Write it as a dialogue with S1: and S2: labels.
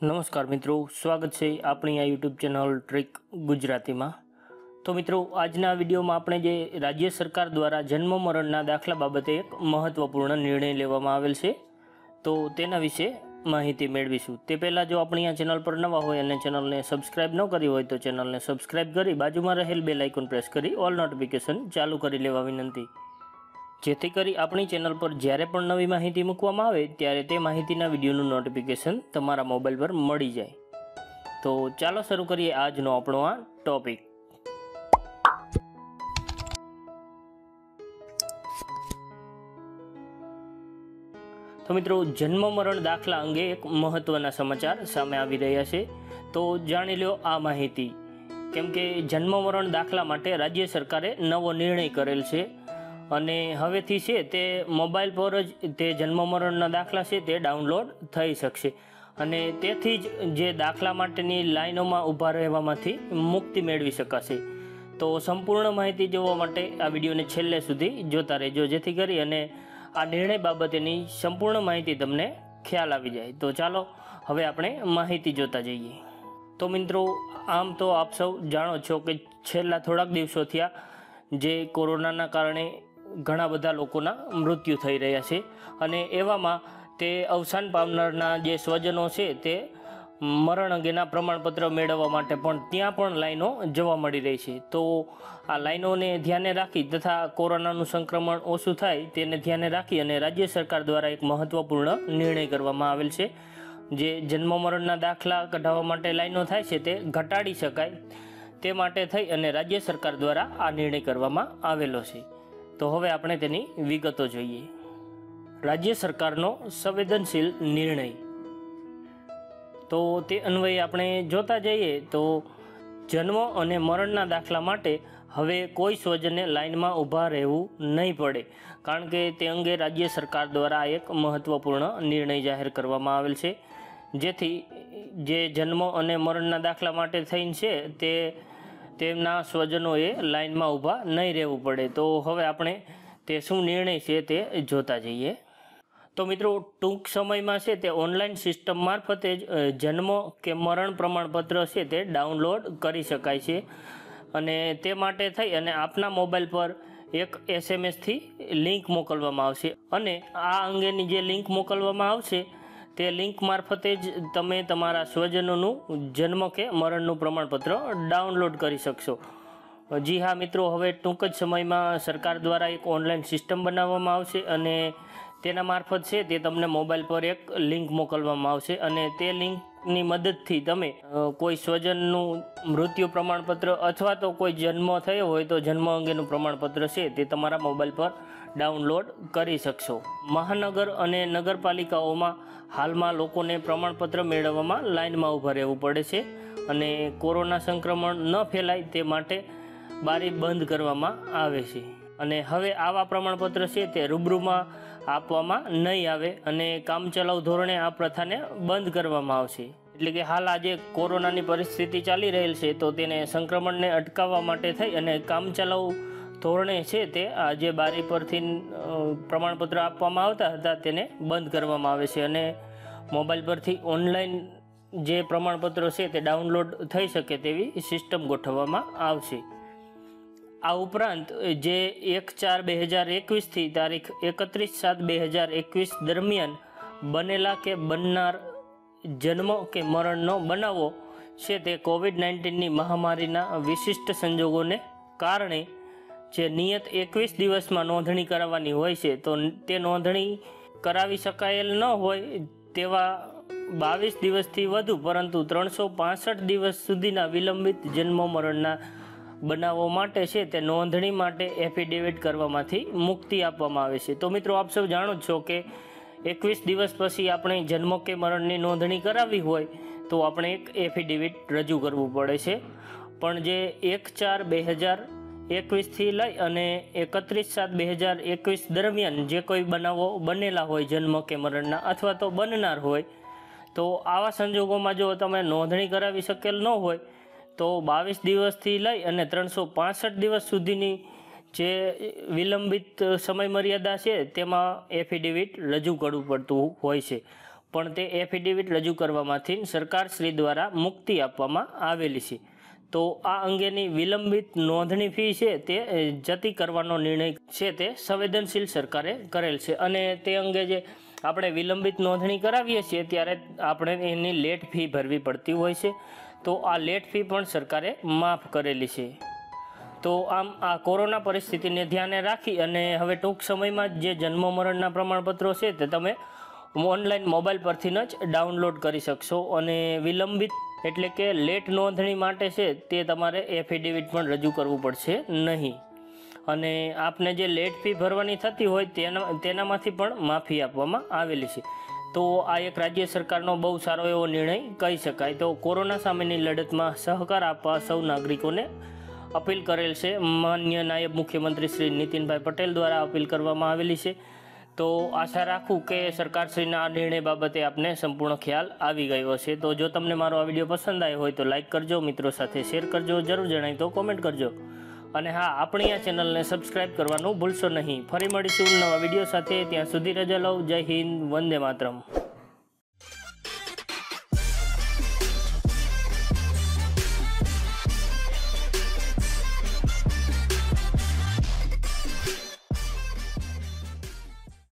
S1: નમસ્કાર મિત્રો, સ્વાગત છે આપણી આ યુટ્યુબ ચેનલ ટ્રીક ગુજરાતીમાં. તો મિત્રો, આજના વિડીયોમાં આપણે જે રાજ્ય સરકાર દ્વારા જન્મ મરણના દાખલા બાબતે એક મહત્વપૂર્ણ નિર્ણય લેવામાં આવેલ છે. તો તેના વિશે માહિતી મેળવીશું. તે પહેલાં જો આપણી આ ચેનલ પર નવા હોય અને ચેનલને સબસ્ક્રાઇબ ન કરી હોય તો ચેનલને સબસ્ક્રાઇબ કરી બાજુમાં રહેલ બે લાઇકોન પ્રેસ કરી ઓલ નોટિફિકેશન ચાલુ કરી લેવા વિનંતી. જેથી કરી આપણી ચેનલ પર જ્યારે પણ નવી માહિતી મૂકવામાં આવે, ત્યારે તે માહિતીના વિડીયોનું નોટિફિકેશન તમારા મોબાઈલ પર મળી જાય. તો ચાલો શરૂ કરીએ આજનો આપણો આ ટોપિક તો મિત્રો, જન્મ મરણ દાખલા અંગે એક મહત્વના સમાચાર સામે આવી રહ્યા છે. તો જાણી લો આ માહિતી. કેમ કે જન્મ મરણ દાખલા માટે રાજ્ય સરકારે નવો નિર્ણય કરેલ છે. અને હવેથી છે તે મોબાઈલ પર જ તે જન્મ મરણના દાખલા છે તે ડાઉનલોડ થઈ શકશે. અને તેથી જ જે દાખલા માટેની લાઈનોમાં ઊભા રહેવામાંથી મુક્તિ મેળવી શકાશે. તો સંપૂર્ણ માહિતી જોવા માટે આ વિડીયોને છેલ્લે સુધી જોતા રહેજો, જેથી કરી અને આ નિર્ણય બાબતેની સંપૂર્ણ માહિતી તમને ખ્યાલ આવી જાય. તો ચાલો, હવે આપણે માહિતી જોતા જઈએ. તો મિત્રો, આમ તો આપ સૌ જાણો છો કે છેલ્લા થોડાક દિવસો થયા જે કોરોનાના કારણે ઘણા બધા લોકોના મૃત્યુ થઈ રહ્યા છે. અને એવામાં તે અવસાન પામનારના જે સ્વજનો છે તે મરણ અંગેના પ્રમાણપત્ર મેળવવા માટે પણ ત્યાં પણ લાઈનો જોવા મળી રહી છે. તો આ લાઈનોને ધ્યાને રાખી તથા કોરોનાનું સંક્રમણ ઓછું થાય તેને ધ્યાને રાખી અને રાજ્ય સરકાર દ્વારા એક મહત્વપૂર્ણ નિર્ણય કરવામાં આવેલ છે. જે જન્મ મરણના દાખલા કઢાવવા માટે લાઈનો થાય છે તે ઘટાડી શકાય તે માટે થઈ અને રાજ્ય સરકાર દ્વારા આ નિર્ણય કરવામાં આવેલો છે. તો હવે આપણે તેની વિગતો જોઈએ. રાજ્ય સરકારનો સંવેદનશીલ નિર્ણય. તો તે અન્વયે આપણે જોતા જઈએ તો જન્મ અને મરણના દાખલા માટે હવે કોઈ સ્વજને લાઇનમાં ઊભા રહેવું નહીં પડે, કારણ કે તે અંગે રાજ્ય સરકાર દ્વારા એક મહત્ત્વપૂર્ણ નિર્ણય જાહેર કરવામાં આવેલ છે. જેથી જે જન્મ અને મરણના દાખલા માટે થઈને છે તે તેમના સ્વજનોએ લાઇનમાં ઊભા નહીં રહેવું પડે. તો હવે આપણે તે શું નિર્ણય છે તે જોતા જઈએ. તો મિત્રો, ટૂંક સમયમાં છે તે ઓનલાઈન સિસ્ટમ મારફતે જ જન્મ કે મરણ પ્રમાણપત્ર છે તે ડાઉનલોડ કરી શકાય છે. અને તે માટે થઈ અને આપના મોબાઈલ પર એક એસએમએસથી લિંક મોકલવામાં આવશે. અને આ અંગેની જે લિંક મોકલવામાં આવશે તે લિંક મારફતે જ તમે તમારા સ્વજનોનું જન્મ કે મરણનું પ્રમાણપત્ર ડાઉનલોડ કરી શકશો. જી હા મિત્રો, હવે ટૂંક જ સમયમાં સરકાર દ્વારા એક ઓનલાઈન સિસ્ટમ બનાવવામાં આવશે અને તેના મારફત છે તે તમને મોબાઈલ પર એક લિંક મોકલવામાં આવશે અને તે લિંકની મદદથી તમે કોઈ સ્વજનનું મૃત્યુ પ્રમાણપત્ર અથવા તો કોઈ જન્મ થયો હોય તો જન્મ અંગેનું પ્રમાણપત્ર છે તે તમારા મોબાઈલ પર ડાઉનલોડ કરી શકશો. મહાનગર અને નગરપાલિકાઓમાં હાલમાં લોકોને પ્રમાણપત્ર મેળવવામાં લાઇનમાં ઊભા રહેવું પડે છે અને કોરોના સંક્રમણ ન ફેલાય તે માટે બારી બંધ કરવામાં આવે છે. અને હવે આવા પ્રમાણપત્ર છે તે રૂબરૂમાં આપવામાં નહીં આવે અને કામચલાઉ ધોરણે આ પ્રથાને બંધ કરવામાં આવશે. એટલે કે હાલ આજે કોરોનાની પરિસ્થિતિ ચાલી રહેલ છે તો તેને સંક્રમણને અટકાવવા માટે થઈ અને કામચલાઉ ધોરણે છે તે, આ જે બારી પરથી પ્રમાણપત્ર આપવામાં આવતા હતા તેને બંધ કરવામાં આવે છે અને મોબાઈલ પરથી ઓનલાઈન જે પ્રમાણપત્રો છે તે ડાઉનલોડ થઈ શકે તેવી સિસ્ટમ ગોઠવવામાં આવશે. આ ઉપરાંત જે એક ચાર બે હજાર એકવીસથી તારીખ એકત્રીસ સાત બે હજાર એકવીસ દરમિયાન બનેલા કે બનનાર જન્મ કે મરણનો બનાવો છે તે કોવિડ નાઇન્ટીનની મહામારીના વિશિષ્ટ સંજોગોને કારણે જે નિયત એકવીસ દિવસમાં નોંધણી કરાવવાની હોય છે, તો તે નોંધણી કરાવી શકાયેલ ન હોય તેવા બાવીસ દિવસથી વધુ, પરંતુ ત્રણસો પાસઠ દિવસ સુધીના વિલંબિત જન્મ મરણના બનાવો માટે છે, તે નોંધણી માટે એફિડેવિટ કરવામાંથી મુક્તિ આપવામાં આવે છે. તો મિત્રો, આપ સૌ જાણો જ છો કે એકવીસ દિવસ પછી આપણે જન્મ કે મરણની નોંધણી કરાવવી હોય, તો આપણે એક એફિડેવિટ રજૂ કરવું પડે છે. પણ જે એક ચાર બે હજાર એકવીસથી લઈ અને એકત્રીસ સાત બે હજાર એકવીસ દરમિયાન જે કોઈ બનાવો બનેલા હોય જન્મ કે મરણના અથવા તો બનનાર હોય, તો આવા સંજોગોમાં જો તમે નોંધણી કરાવી શકેલ ન હોય, તો બાવીસ દિવસથી લઈ અને ત્રણસો પાસઠ દિવસ સુધીની જે વિલંબિત સમય મર્યાદા છે, તેમાં એફિડેવિટ રજૂ કરવું પડતું હોય છે. પણ તે એફિડેવિટ રજૂ કરવામાંથી સરકારશ્રી દ્વારા મુક્તિ આપવામાં આવેલી છે. તો આ અંગેની વિલંબિત નોંધણી ફી છે તે જતી કરવાનો નિર્ણય છે તે સંવેદનશીલ સરકારે કરેલ છે. અને તે અંગે જે આપણે વિલંબિત નોંધણી કરાવીએ છીએ ત્યારે આપણે એની લેટ ફી ભરવી પડતી હોય છે. તો આ લેટ ફી પણ સરકારે માફ કરેલી છે. તો આમ આ કોરોના પરિસ્થિતિને ધ્યાને રાખી અને હવે ટૂંક સમયમાં જ જન્મ મરણના પ્રમાણપત્રો છે તે તમે ઓનલાઈન મોબાઈલ પરથી જ ડાઉનલોડ કરી શકશો. અને વિલંબિત એટલે કે લેટ નોંધણી માટે છે તે તમારે એફિડેવિટ પણ રજૂ કરવું પડશે નહીં. અને આપને જે લેટ ફી ભરવાની થતી હોય તેના, તેનામાંથી પણ માફી આપવામાં આવેલી છે. તો આ એક રાજ્ય સરકારનો બહુ સારો એવો નિર્ણય કહી શકાય. તો કોરોના સામેની લડતમાં સહકાર આપવા સૌ નાગરિકોને અપીલ કરેલ છે. માન્ય નાયબ મુખ્યમંત્રી શ્રી નીતિનભાઈ પટેલ દ્વારા અપીલ કરવામાં આવેલી છે. તો આશા રાખું કે સરકારશ્રીના આ નિર્ણય બાબતે આપને સંપૂર્ણ ખ્યાલ આવી ગયો હશે. તો જો તમને મારો આ વીડિયો પસંદ આવ્યો હોય તો લાઇક કરજો, મિત્રો સાથે શેર કરજો, જરૂર જણાય તો કોમેન્ટ કરજો. અને હા, આપણી આ ચેનલને સબસ્ક્રાઇબ કરવાનું ભૂલશો નહીં. ફરી મળીશું નવા વીડિયો સાથે. ત્યાં સુધી રજા લઉં. જય હિન્દ, વંદે માતરમ.